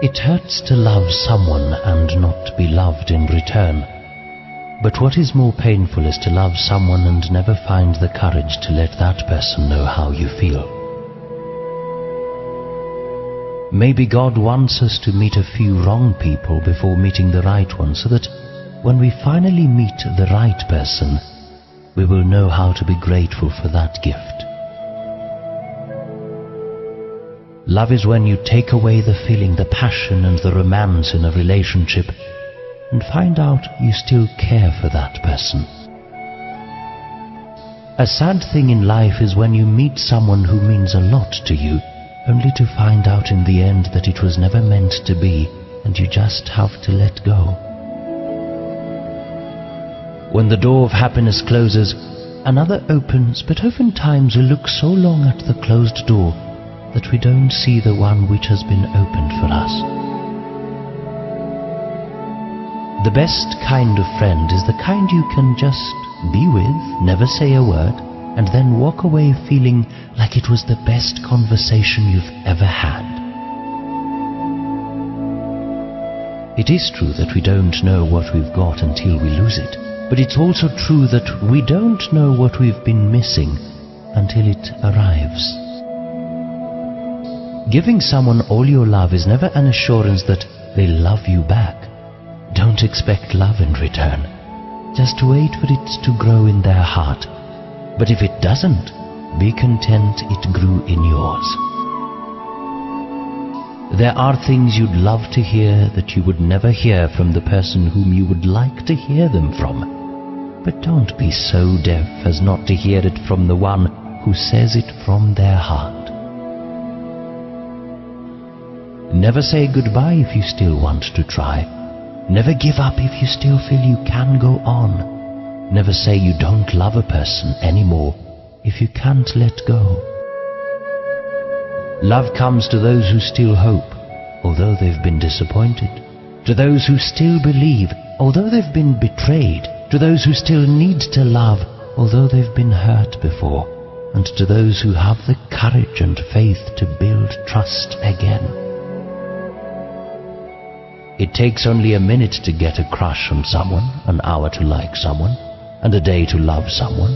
It hurts to love someone and not be loved in return. But what is more painful is to love someone and never find the courage to let that person know how you feel. Maybe God wants us to meet a few wrong people before meeting the right one so that when we finally meet the right person, we will know how to be grateful for that gift. Love is when you take away the feeling, the passion and the romance in a relationship and find out you still care for that person. A sad thing in life is when you meet someone who means a lot to you, only to find out in the end that it was never meant to be and you just have to let go. When the door of happiness closes, another opens, but oftentimes we look so long at the closed door that we don't see the one which has been opened for us. The best kind of friend is the kind you can just be with, never say a word, and then walk away feeling like it was the best conversation you've ever had. It is true that we don't know what we've got until we lose it, but it's also true that we don't know what we've been missing until it arrives. Giving someone all your love is never an assurance that they love you back. Don't expect love in return. Just wait for it to grow in their heart. But if it doesn't, be content it grew in yours. There are things you'd love to hear that you would never hear from the person whom you would like to hear them from. But don't be so deaf as not to hear it from the one who says it from their heart. Never say goodbye if you still want to try. Never give up if you still feel you can go on. Never say you don't love a person anymore if you can't let go. Love comes to those who still hope, although they've been disappointed. To those who still believe, although they've been betrayed. To those who still need to love, although they've been hurt before. And to those who have the courage and faith to build trust again. It takes only a minute to get a crush on someone, an hour to like someone, and a day to love someone.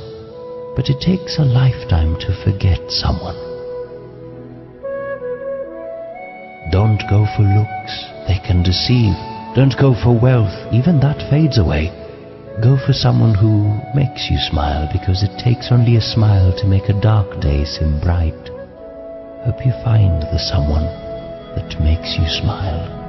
But it takes a lifetime to forget someone. Don't go for looks, they can deceive. Don't go for wealth, even that fades away. Go for someone who makes you smile because it takes only a smile to make a dark day seem bright. Hope you find the someone that makes you smile.